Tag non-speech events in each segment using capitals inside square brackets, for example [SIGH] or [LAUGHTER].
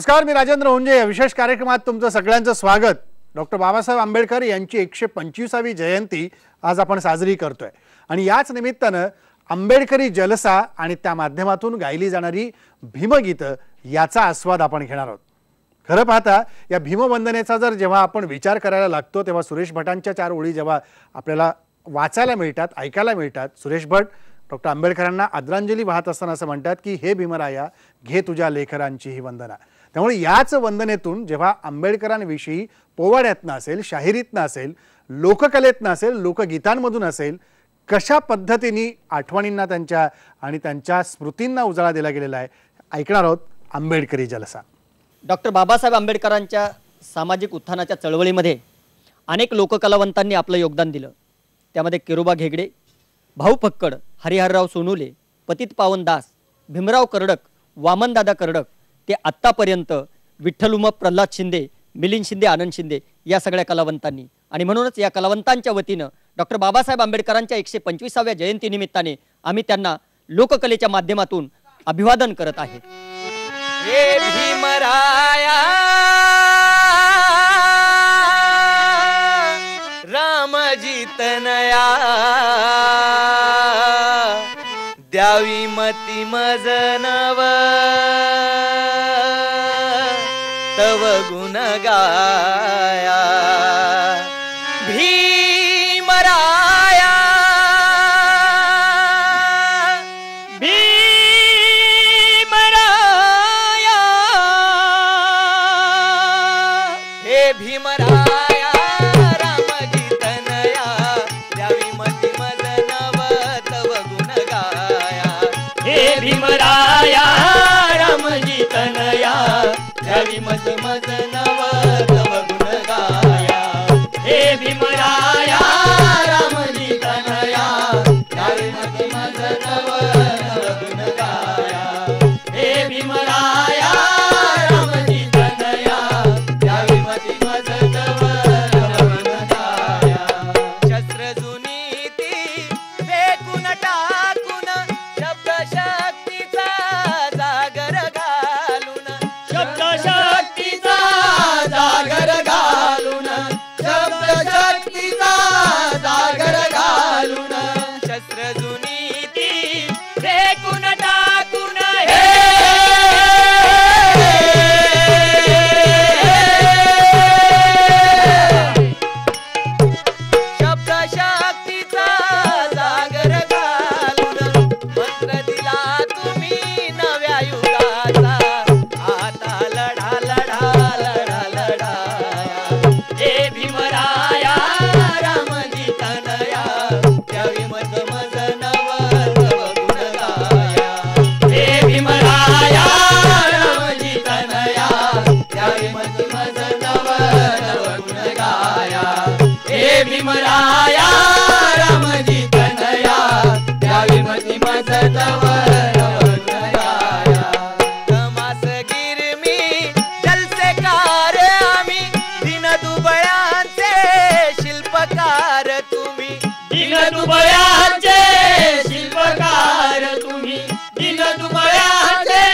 नमस्कार मी राजेंद्र हुंजे. या विशेष कार्यक्रमात तुमचं सगळ्यांचं स्वागत. डॉक्टर बाबासाहेब आंबेडकर यांची एकशे पंचवीसावी जयंती आज आपण साजरी करतोय. आणि याच निमित्तानं आंबेडकरी जलसा आणि त्या माध्यमातून गायली जाणारी भीमगीतं याचा आस्वाद आपण घेणार आहोत. खरं पाहता या भीमवंदनेचा जर जेव्हा आपण विचार करायला लागतो तेव्हा सुरेश भटांच्या चार ओळी जेव्हा आपल्याला वाचायला मिळतात ऐकायला मिळतात सुरेश भट डॉक्टर आंबेडकरांना आदरांजली वाहत असताना असं म्हणतात की हे भीमराया घे तुझ्या लेखरांची ही वंदना. त्यामुळे याच वंदनेतून जेव्हा आंबेडकरांविषयी पोवाड्यातनं असेल शाहिरीतनं असेल लोककलेतनं असेल लोकगीतांमधून असेल कशा पद्धतीने आठवणींना त्यांच्या आणि त्यांच्या स्मृतींना उजाळा दिला गेलेला आहे ऐकणार आहोत आंबेडकरी जलसा. डॉक्टर बाबासाहेब आंबेडकरांच्या सामाजिक उत्थानाच्या चळवळीमध्ये अनेक लोककलावंतांनी आपलं योगदान दिलं. त्यामध्ये किरोबा घेगडे भाऊ फक्कड हरिहरराव सोनुले पतित पावन दास भीमराव करडक वामनदादा करडक ते आत्तापर्यंत विठ्ठल उमप प्रल्हाद शिंदे मिलिंद शिंदे आनंद शिंदे या सगळ्या कलावंतांनी. आणि म्हणूनच या कलावंतांच्या वतीनं डॉक्टर बाबासाहेब आंबेडकरांच्या एकशे पंचवीसाव्या जयंतीनिमित्ताने आम्ही त्यांना लोककलेच्या माध्यमातून अभिवादन करत आहे. रामजितनया द्यावी मती मजनवा गुणगा भीमराया रामजी तनया द्यावी मती मज तव तमास गिरमी जलसेकार आम्ही दिन दुबळ्यांचे शिल्पकार तुम्ही. दिन दुबळ्यांचे शिल्पकार तुम्ही. दिन दुबळ्यांचे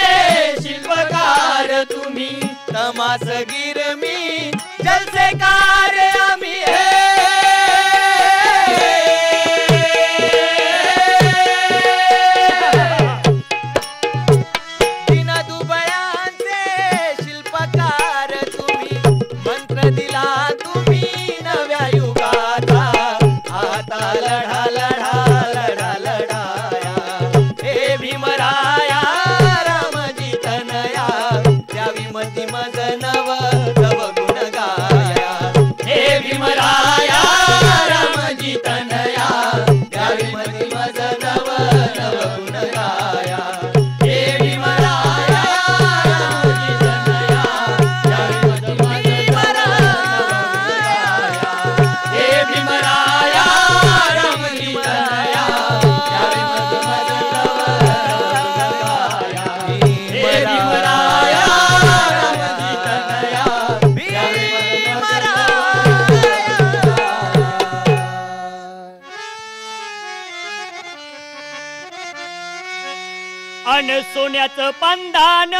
सोन्याचं पंधान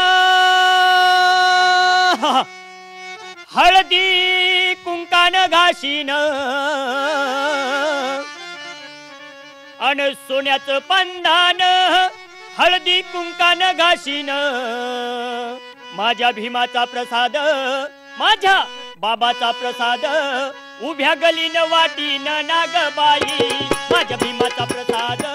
हळदी कुंकान घाशीन. अन सोन्याचं पंधान हळदी कुंकान घाशीन. माझ्या भीमाचा प्रसाद माझ्या बाबाचा प्रसाद उभ्या गलीन वाटीन नागबाई. माझ्या भीमाचा प्रसाद.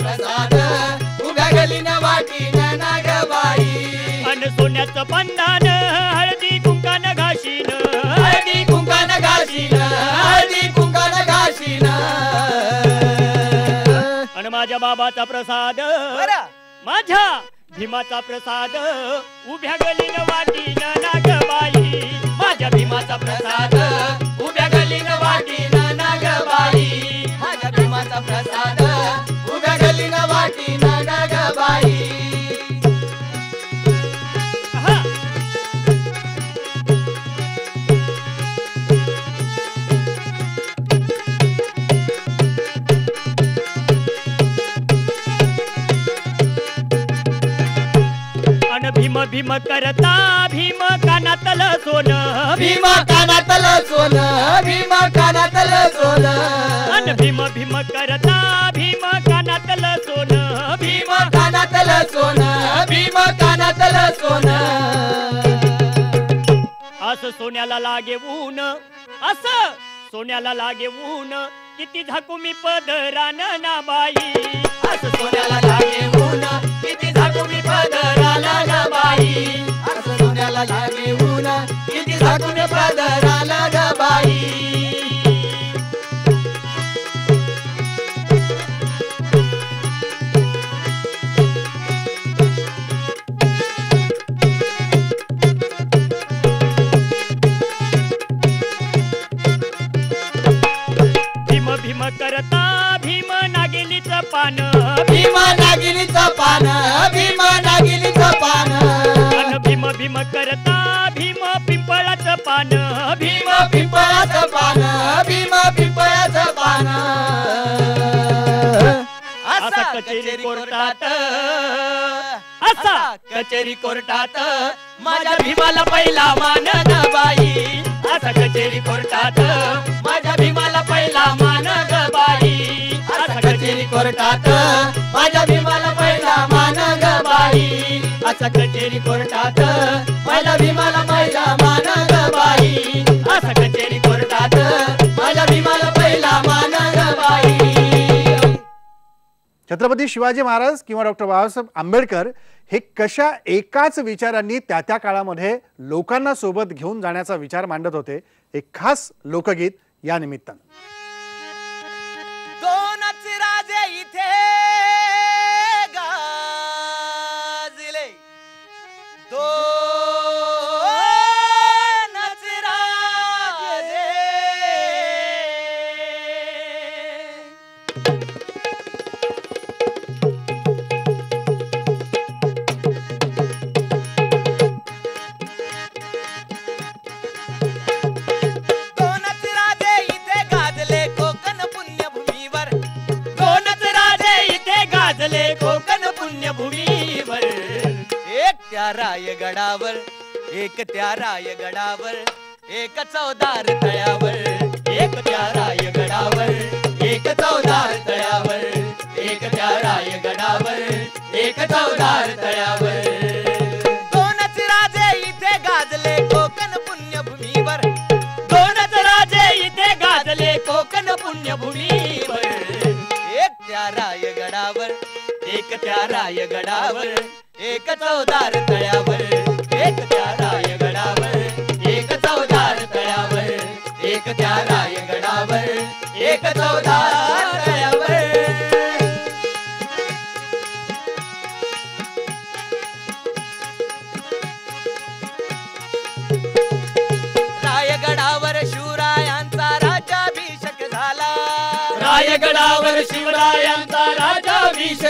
प्रसाद. उभ्या गलीन वाटीन नागबाई. अन सोन्याचं पंधान हळदी कुंकान घाशीन. हळदी कुंकान घाशीन हळदी कुंकान घाशीन. अन माझ्या बाबाचा प्रसाद माझ्या भीमाचा प्रसाद उभ्या गलीन वाटीन नागबाई. माझ्या भीमाचा प्रसाद उभ्या गलीन वाटीन नागबाई. माझ्या भीमाचा प्रसाद गलीन वाटीन नागबाई अन भीम भीम करता भीम कानातल सोन भीम भीमा कानातल सोन भीमा कानातल सोन अन भीम भीम करता भीम कानातल सोन भीम कानातल सोन भीम कानातल सोन. अस सोन्याला लागे ऊन अस सोन्याला लागे ऊन किती झाकू मी पदरान ना बाई. अस सोन्याला लागे ऊन किती झाकू मी पदरान ना बाई. अस सोन्याला लागे ऊन किती झाकू मी पदरान ना बाई. कचेरी कोर्टात. माझ्या भीमाला पहिला मान ग बाई. असा कचेरी कोर्टात. माझ्या भीमाला पहिला मान ग बाई. असा कचेरी कोर्टात. माझ्या भीमाला पहिला मान ग बाई. असा कचेरी कोर्टात. माझ्या भीमाला पहिला मान ग बाई. असा कचेरी कोर्टात. माझ्या भीमाला पहिला मान ग बाई. छत्रपती शिवाजी महाराज किंवा डॉक्टर बाबासाहेब आंबेडकर हे कशा एकाच विचारांनी त्या त्या काळामध्ये लोकांना सोबत घेऊन जाण्याचा विचार मांडत होते एक खास लोकगीत या निमित्तानं. रायगडावर एक त्या रायगडावर एक चौदार तळ्यावर एक त्या रायगडावर एक चौदार तळ्यावर एक त्या रायगडावर एक चौदार तळ्यावर. दोनच राजे इथे गाजले कोकण पुण्यभूमीवर. दोनच राजे इथे गाजले कोकण पुण्यभूमीवर. एक त्या रायगडावर एक त्या रायगडावर एक चौदार तळ्यावर.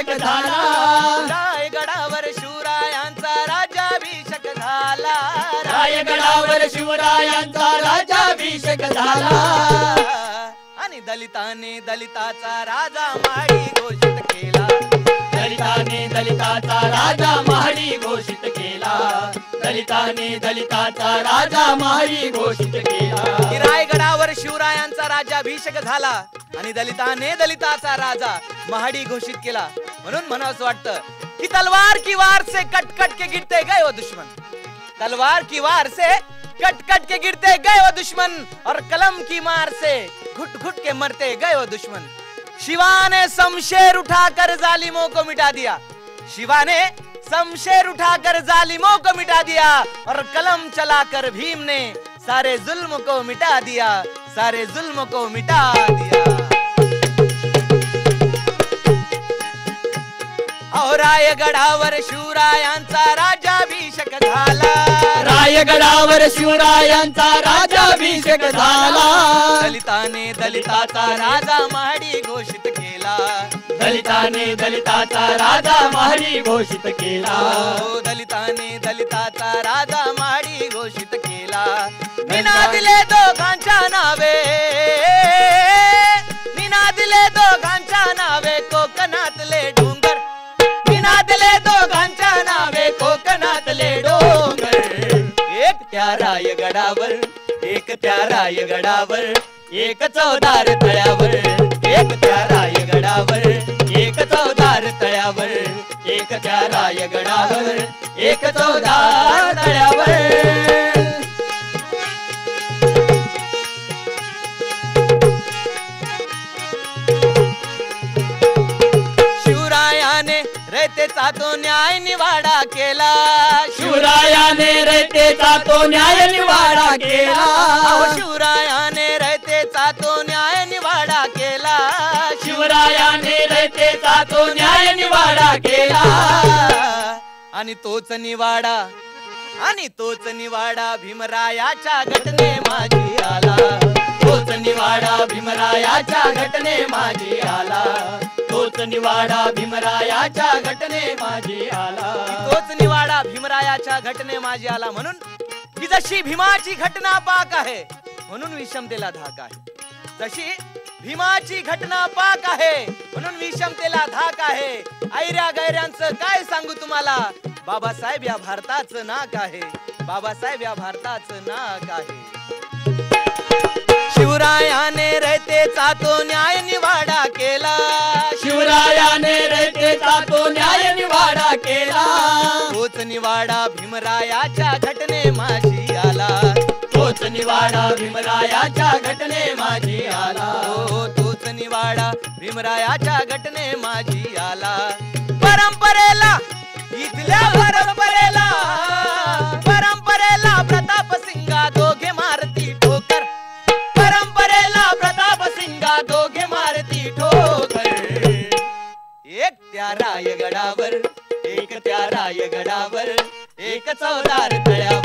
राज्याभिषेक झाला. रायगडावर शिवरायांचा राज्याभिषेक झाला. रायगडावर शिवरायांचा राज्याभिषेक झाला. आणि दलिताने दलिताचा राजा महाडी घोषित केला. दलिताने दलिताचा राजा महाडी घोषित केला. दलिताने दलिताचा राजा महाडी घोषित केला. रायगडावर शिवरायांचा राज्याभिषेक झाला आणि दलिताने दलिताचा राजा महाडी घोषित केला. वाटतं की तलवार की वार से कट कट के गिरते गए वो दुश्मन. तलवार की वार से कट कट के गिरते गए वो दुश्मन और कलम की मार से घुट घुट के मरते गए वो दुश्मन. शिवा ने शमशेर उठाकर जालिमों को मिटा दिया. शिवा ने शमशेर उठाकर जालिमों को मिटा दिया और कलम चलाकर भीम ने सारे जुल्म को मिटा दिया, सारे जुल्म को मिटा दिया। अहो रायगडावर शिवरायांचा राज्याभिषेक झाला. रायगडावर शिवरायांचा राजाभिषेक झाला. दलिताने दलिताचा राजा महाडी घोषित केला. दलिताने दलिताचा राजा महाडी घोषित केला. दलिताने दलिताचा राजा महाडी घोषित केला. दिले दोघांच्या नावे त्या रायगडावर एक त्या रायगडावर एक चौदार तळ्यावर एक त्या रायगडावर एक चौदार तळ्यावर एक त्या रायगडावर एक चौदार तळ्यावर. रयतेचा तो न्याय निवाडा केला. शिवरायाने रयतेचा तो न्याय निवाडा केला. शिवरायाने रयतेचा तो न्याय निवाडा केला. शिवरायाने रयतेचा तो न्याय निवाडा केला. आणि तोच निवाडा आणि तोच निवाडा भीमरायाच्या घटने माझी आला. तोच निवाडा भीमरायाच्या घटने माझी आला. तोच निवाडा भीमरायाच्या घटने माझी आला. तोच निवाडा भीमरायाच्या घटने माझी आला म्हणून की जशी भीमाची घटना पाक आहे म्हणून विषमतेला धाक आहे. तशी भीमाची घटना पाक आहे. म्हणून विषमतेला धाक आहे. ऐऱ्या गैऱ्यांचं काय सांगू तुम्हाला? बाबासाहेब या भारताचं नाक आहे. बाबासाहेब या भारताचं नाक आहे. शिवरायाने रयतेचा तो न्याय निवाडा केला. शिवरायाने रयतेचा तो न्याय निवाडा केला. तोच निवाडा भीमरायाच्या घटने माझी आला. तोच निवाडा भीमरायाच्या घटने माझी आला. निवाडा भीमरायाच्या घटने माझी आला। परंपरेला, इथल्या परंपरेला। परंपरेला प्रताप सिंगा दोघे मारती ठोकर। परंपरेला प्रताप सिंगा दोघे मारती ठोकर। एक त्या रायगडावर, एक त्या रायगडावर, एक चौदार तळ्यावर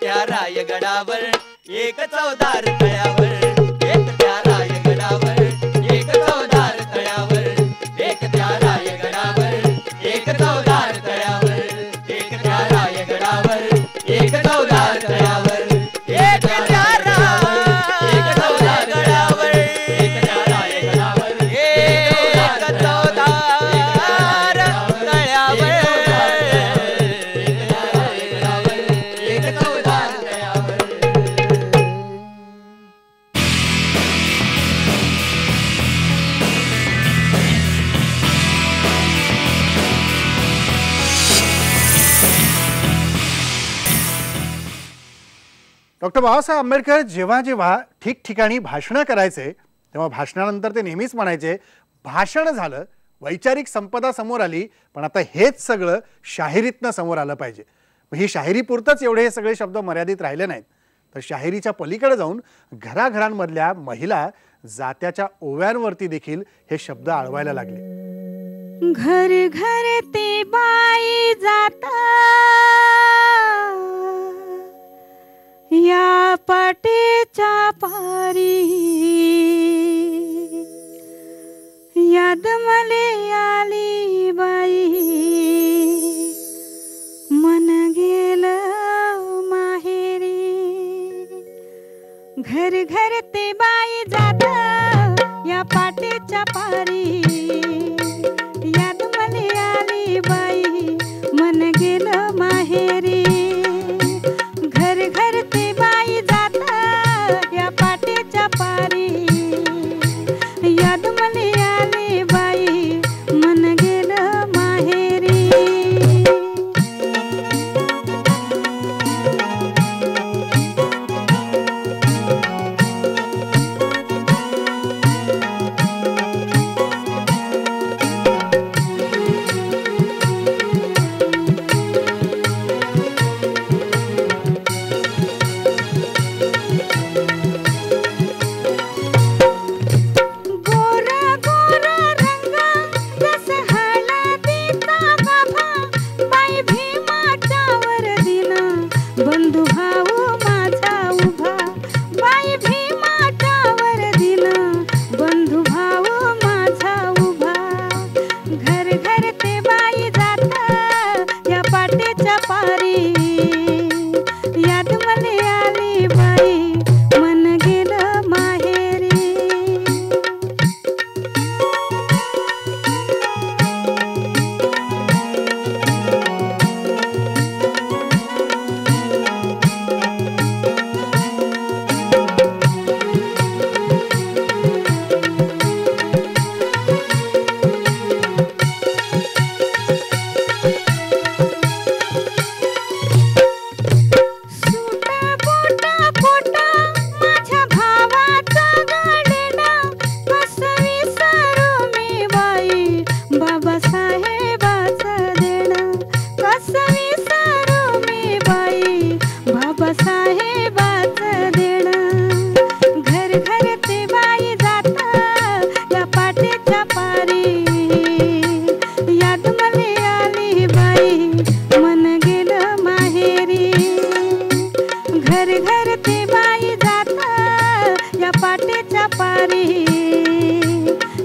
त्या रायगडावर एक चौदार तळ्यावर. बाबासाहेब आंबेडकर जेव्हा जेव्हा ठिकठिकाणी भाषणं करायचे तेव्हा भाषणानंतर ते नेहमीच म्हणायचे भाषण झालं वैचारिक संपदा समोर आली पण आता हेच सगळं शाहिरीतनं समोर आलं पाहिजे. ही शाहिरीपुरतंच एवढे हे सगळे शब्द मर्यादित राहिले नाहीत. तर शाहिरीच्या पलीकडे जाऊन घराघरांमधल्या महिला जात्याच्या ओव्यांवरती देखील हे शब्द आळवायला लागले. घर घर ते बाई जाता. या पाटेच्या पारी. याद मले आली बाई. मन गेलं माहेरी. घर घर ते बाई जात या पाटेच्या पारी. घर घर ते बाई जात या पाटेच्या पारी.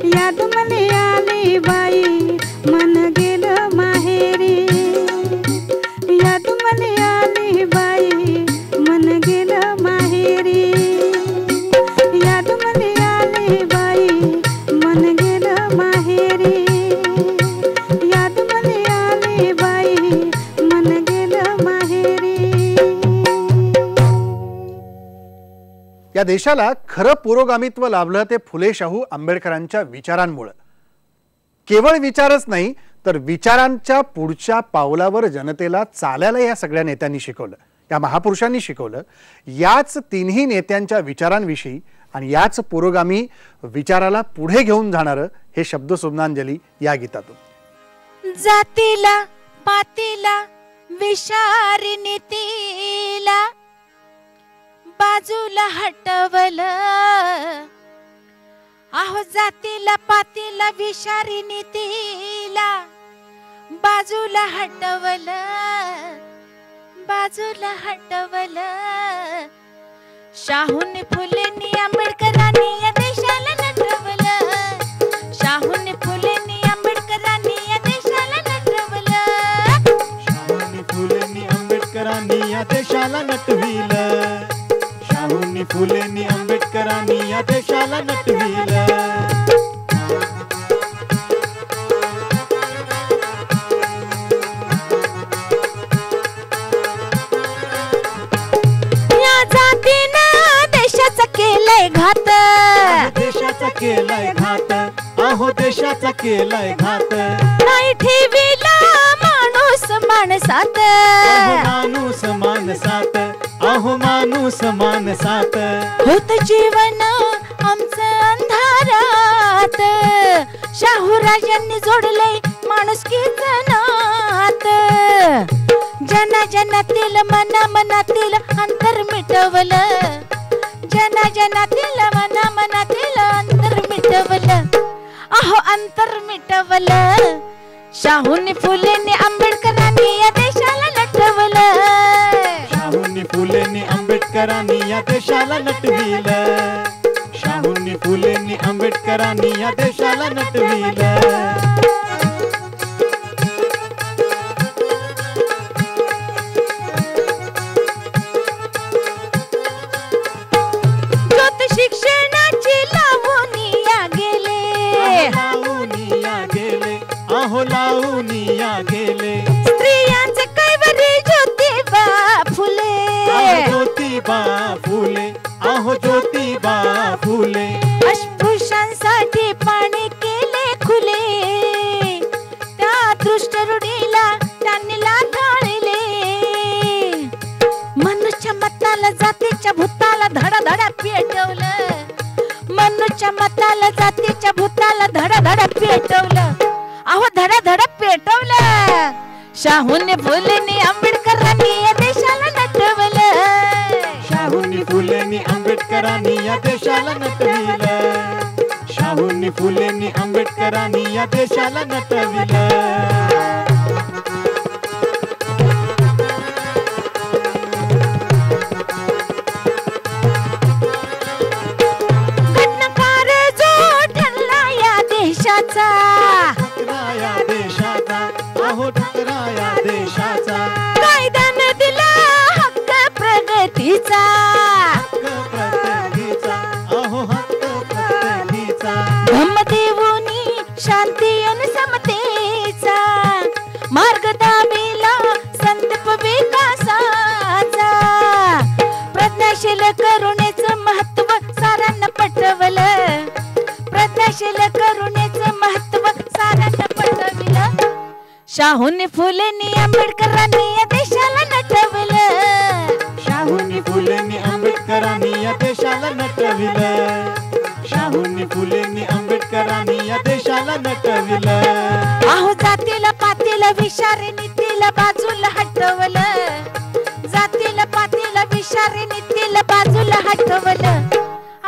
याद मले आली बाई. देशाला खरं पुरोगामित्व लाभलं ते फुले शाहू आंबेडकरांच्या विचारांमुळं. केवळ विचारच नाही तर विचारांच्या पुढच्या पावलावर जनतेला चालायला या सगळ्या नेत्यांनी शिकवलं या महापुरुषांनी शिकवलं. याच तिन्ही नेत्यांच्या विचारांविषयी आणि याच पुरोगामी विचाराला पुढे घेऊन जाणारं हे शब्द सुमनांजली या गीतातून. जातीला पातीला विषारी नीतीला बाजूला हटवलं. आहो जातीला पातीला विषारी नीतीला बाजूला हटवलं. बाजूला हटवलं. शाहूने फुलेंनी आंबेडकरांनी या देशाला नटवलं. शाहूने फुलेंनी आंबेडकरांनी या देशाला नटवलं. शाहूनी फुलेंनी आंबेडकरांनी या देशाला नटविलं. फुलेंनी आंबेडकरांनी या देशाला नटविलं. या जातीनं देशाचा केलंय घात. देशाचा केलाय घात. अहो देशाचा केलाय घात. नाही ठेविला माणूस माणसात. माणूस मानसात अहो माणूस माणसात होत जीवन आमचं अंधारात. शाहूराजांनी जोडले की नात. जना जनातील मना मनातील अंतर मिटवलं. जना जनातील मना मनातील अंतर मिटवलं. अहो अंतर मिटवलं. शाहूने फुलेने आंबेडकरांनी या देशाला नटवलं आंबेडकरांनी या देशाला नटविल शाहूंनी फुलेंनी आंबेडकरांनी या देशाला नटविलं मनुष्य मताला जातीच्या भूताला धडा धडा पेटवलं. अहो धडा धडा पेटवलं. शाहूने फुलेनी आंबेडकरांनी या देशाला नटवलं. शाहूनी फुलेंनी आंबेडकरांनी या देशाला नटविलं. शाहूनी फुलेंनी आंबेडकरांनी या देशाला नटविलं. प्रत्येकीचा अहो हक्क प्रत्येकीचा धम्मदेवोनी शांती आणि समतेचा. मार्ग दाबिला संदीप विकासाचा. प्रज्ञाशील करुणेचं महत्त्व साऱ्यांना पटवलं. प्रज्ञाशील करुणेचं महत्त्व साऱ्यांना पटवलं. शाहूने फुलेनी आंबेडकरांनी या देशाला या देशाला नटविलं शाहूंनी फुलेंनी आंबेडकरांनी या देशाला नटविलं अहो जातीला पातीला विषारी नीतीला बाजूला हटवलं जातीला पातीला विषारी नीतीला बाजूला हटवलं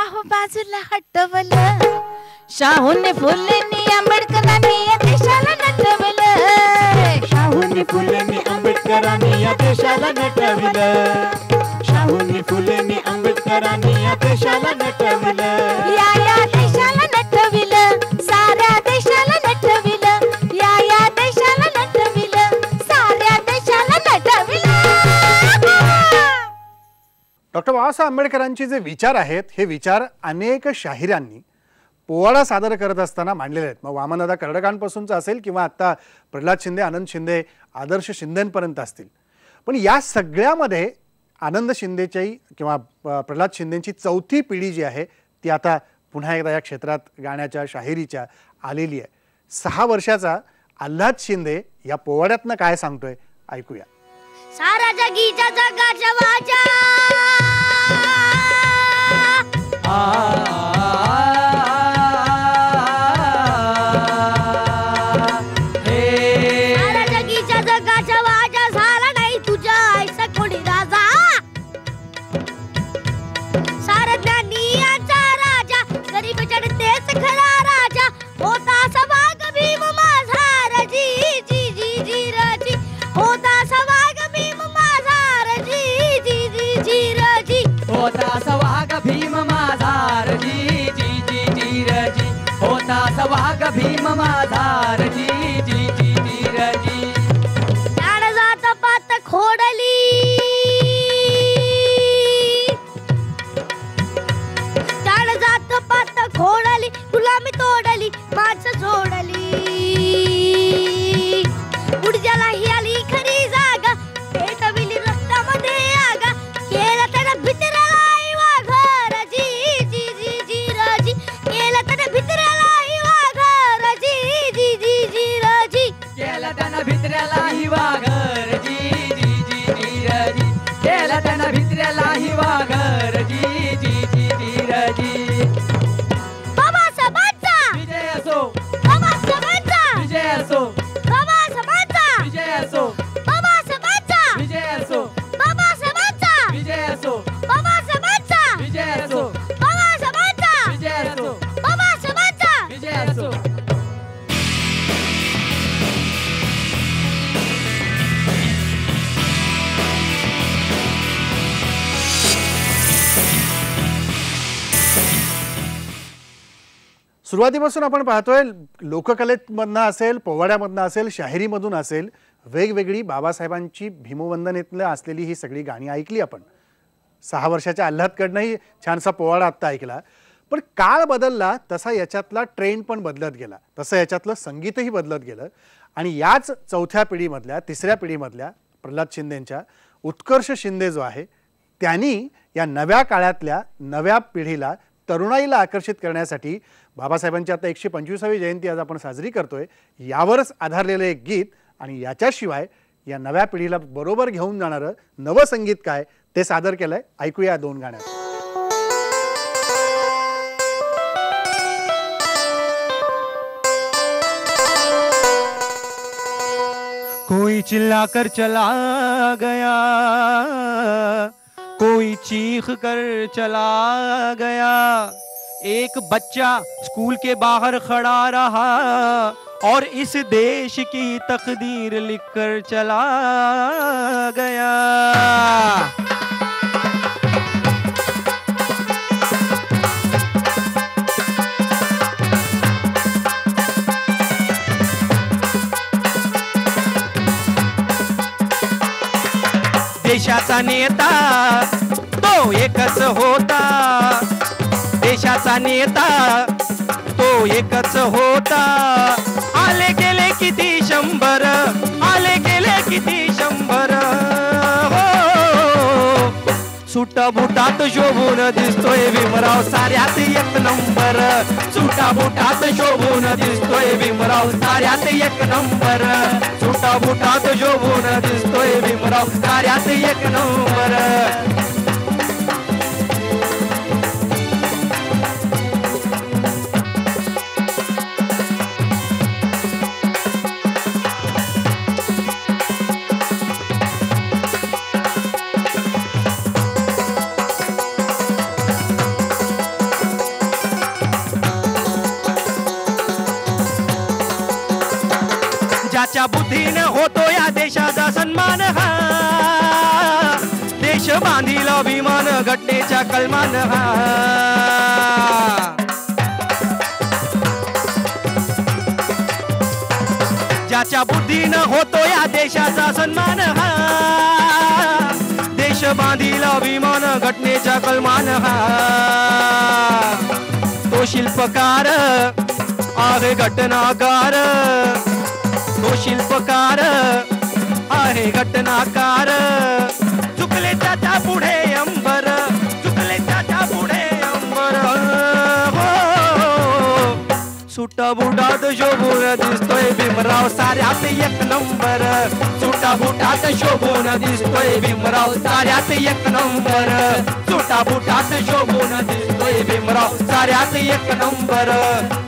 अहो बाजूला हटवलं शाहूने फुलेंनी आंबेडकरांनी या देशाला नटवलं शाहूंनी फुलेंनी आंबेडकरांनी या देशाला नटविलं. शाहूंनी फुलेंनी आंबेडकरांनी या देशाला नटविलं. या या देशाला नटविलं. साऱ्या देशाला नटविलं. या या देशाला नटविलं. साऱ्या देशाला नटविलं. डॉक्टर बाबासाहेब आंबेडकरांचे जे विचार आहेत हे विचार अनेक शाहिरांनी पोवाडा सादर करत असताना मांडलेले आहेत. मग वामनदादा कर्डकांपासूनचं असेल किंवा आत्ता प्रल्हाद शिंदे आनंद शिंदे आदर्श शिंदेपर्यंत असतील. पण या सगळ्यामध्ये आनंद शिंदेच्याही किंवा प्रल्हाद शिंदेची चौथी पिढी जी आहे ती आता पुन्हा एकदा या क्षेत्रात गाण्याच्या शाहिरीच्या आलेली आहे. सहा वर्षाचा आल्हाद शिंदे या पोवाड्यातनं काय सांगतोय ऐकूया. सारा जगीच्या जगाच्या वाचा. सारा ज्ञानियांचा राजा गरीब तेच खरा राजा. होता सुरुवातीपासून आपण पाहतोय लोककलेमधनं असेल पोवाड्यामधनं असेल शाहिरीमधून असेल वेगवेगळी बाबासाहेबांची भीमवंदनेतलं असलेली ही सगळी गाणी ऐकली आपण. सहा वर्षाच्या आल्हादकडनंही छानसा पोवाडा आत्ता ऐकला. पण काळ बदलला तसा याच्यातला ट्रेंड पण बदलत गेला. तसं याच्यातलं संगीतही बदलत गेलं. आणि याच चौथ्या पिढीमधल्या तिसऱ्या पिढीमधल्या प्रल्हाद शिंदेंच्या उत्कर्ष शिंदे जो आहे त्यांनी या नव्या काळातल्या नव्या पिढीला तरुणाईला आकर्षित करण्यासाठी बाबासाहेबांची आता एकशे पंचवीसावी जयंती आज आपण साजरी करतोय. यावरच आधारलेलं एक गीत आणि याच्याशिवाय या नव्या पिढीला बरोबर घेऊन जाणारं नवं संगीत काय ते सादर केलंय. ऐकूया दोन गाण्यात कोई चिल्लाकर चला गया. कोई चीख कर चला गया। एक बच्चा स्कूल के बाहर खड़ा रहा और इस देश की तकदीर लिखकर चला गया। देशाचा नेता तो एकच होता. देशाचा नेता तो एकच होता. आले गेले किती शंभर आले गेले किती शंभर. सुटा बुटात शोभून दिसतोय भीमराव साऱ्यात एक नंबर. सुटा बुटात शोभून दिसतोय भीमराव साऱ्यात एक नंबर. सुटा बुटात शोभून दिसतोय भीमराव साऱ्यात एक नंबर. घटनेच्या कलमान हा. ज्याच्या बुद्धीनं होतो या देशाचा सन्मान हा. देश बांधील अभिमान घटनेच्या कलमान हा. तो शिल्पकार आहे घटनाकार. तो शिल्पकार आहे घटनाकार. चुकले त्याच्या पुढे सुटा शोभून दिसतोय भीमराव साऱ्यात एक नंबर. सुटा बुटात शोभून दिसतोय भीमराव साऱ्यात एक नंबर. सुटा बुटात शोभून दिसतोय भीमराव साऱ्यात एक नंबर.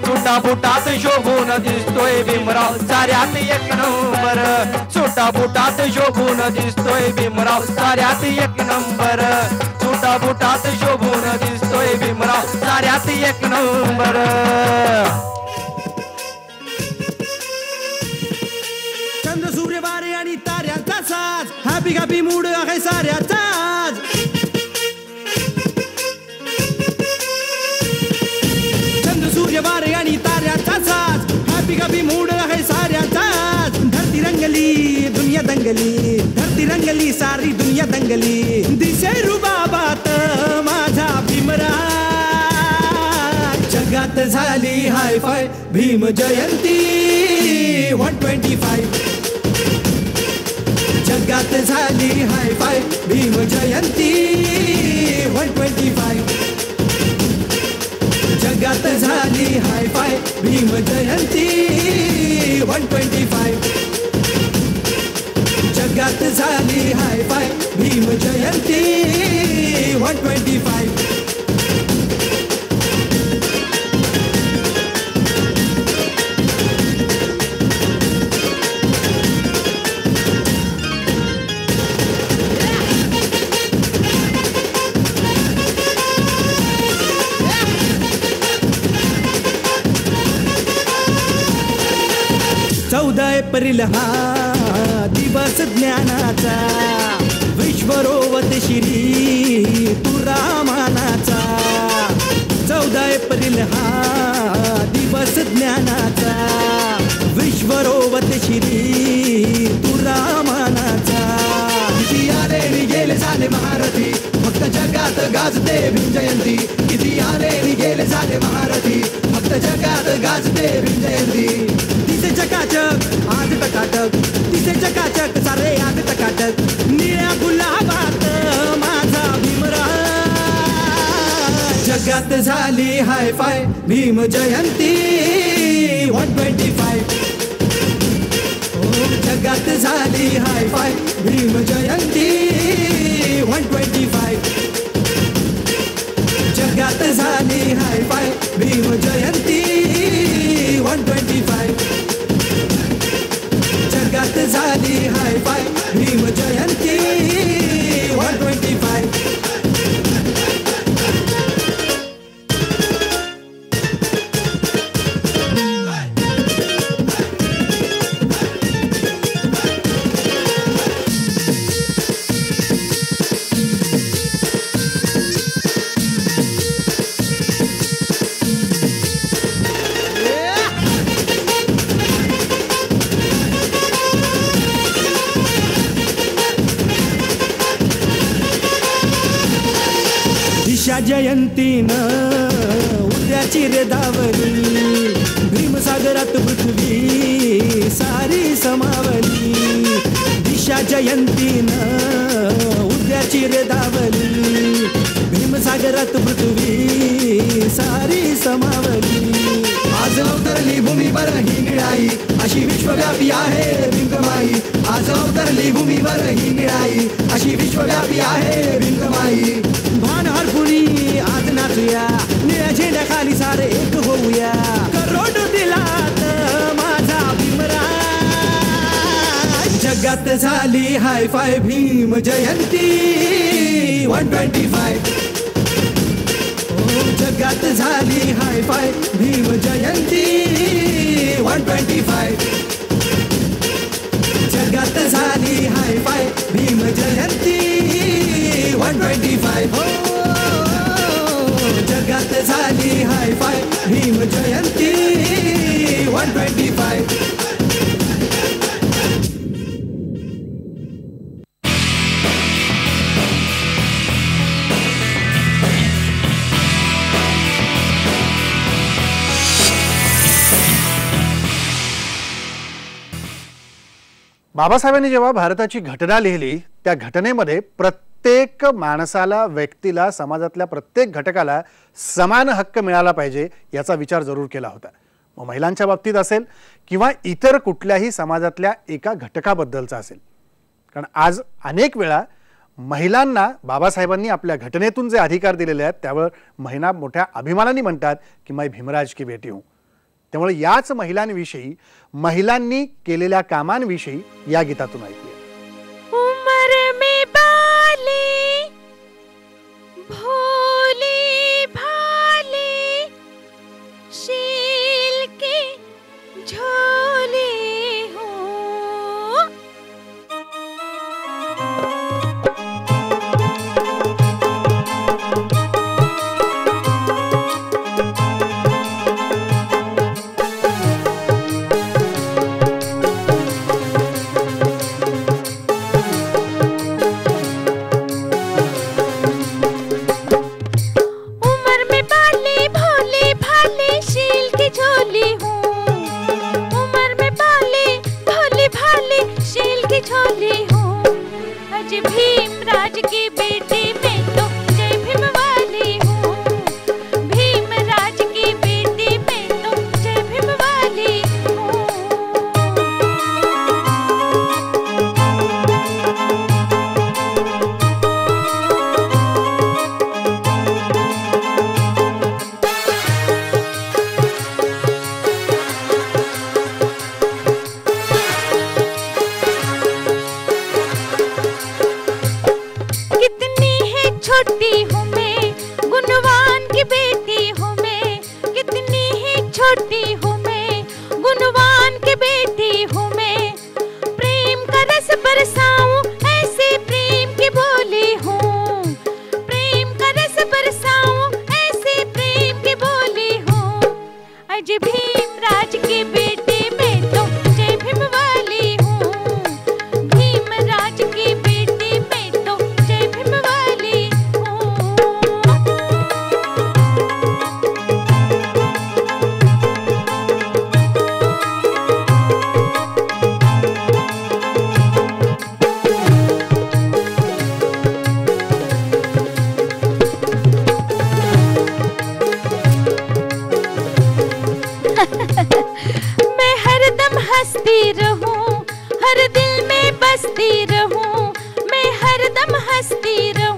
सुटा बुटात शोभून दिसतोय भीमराव साऱ्यात एक नंबर. सुटा बुटात शोभून दिसतोय भीमराव साऱ्यात एक नंबर. सुटा बुटात शोभून दिसतोय भीमराव साऱ्यात एक नंबर. साज हॅपी हॅपी मूड आहे साऱ्याचाच चंद्र सूर्य बारे आणि ताऱ्याचा साज हॅपी हॅपी मूड आहे साऱ्याचाच धरती रंगली दुनिया दंगली धरती रंगली सारी दुनिया दंगली दिसे रुबाबात माझा भीमरा जगात झाली hi fi Bhim Jayanti one twenty five जगात झाली hi fi. Bhim Jayanti one twenty five. जगात झाली hi fi. Bhim Jayanti one twenty five. जगात झाली hi fi. Bhim Jayanti one twenty five. परिलहा हा दिवस ज्ञानाचा विश्वरोवत श्री तू रामानाचा चौदा एप्रिल हा दिवस ज्ञानाचा विश्वरोवत श्री तू रामानाचा किती आले गेले झाले महारथी फक्त जगात गाजते भीमजयंती किती आले गेले झाले महारथी फक्त जगात गाजते भीमजयंती चकाचक आज टकाटक तिचे चकाचक सारे आज टकाटक निळ्या गुलाबात माझा भीमराज. जगात झाली hi fi Bhim Jayanti one twenty five जगात झाली hi fi Bhim Jayanti one twenty अशी विश्वव्यापी आहे भिंगमाई भान हरपुणी आज नाचूया. निळ्या झेंड्या खाली सारे एक होऊया. करोड दिला माझा भीमराज. जगात झाली hi fi Bhim Jayanti. One twenty five जगात झाली hi fi Bhim Jayanti. One twenty five जगात झाली hi fi Jayanti one twenty five हो जगात झाली hi fi Bhim Jayanti one twenty five बाबासाहेबांनी जेव्हा भारताची घटना लिहिली त्या घटनेमध्ये प्रत्येक माणसाला व्यक्तीला समाजातल्या प्रत्येक घटकाला समान हक्क मिळाला पाहिजे याचा विचार जरूर केला होता. मग महिलांच्या बाबतीत असेल किंवा इतर कुठल्याही समाजातल्या एका घटकाबद्दलचा असेल. कारण आज अनेक वेळा महिलांना बाबासाहेबांनी आपल्या घटनेतून जे अधिकार दिलेले आहेत त्यावर महिला मोठ्या अभिमानाने म्हणतात की मै भीमराज की बेटी हूं. त्यामुळे याच महिलांविषयी महिलांनी केलेल्या कामांविषयी या गीतातून ऐकूया. [LAUGHS] मैं हरदम हंसती रहूं हर दिल में बसती रहूं मैं हरदम हंसती रहूं।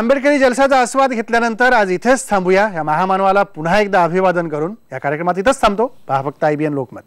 आंबेडकरी जलसाचा आस्वाद घेतल्यानंतर आज इथेच थांबूया. या महामानवाला पुन्हा एकदा अभिवादन करून या कार्यक्रमात इथंच थांबतो. पहा फक्त आयबीएन लोकमत.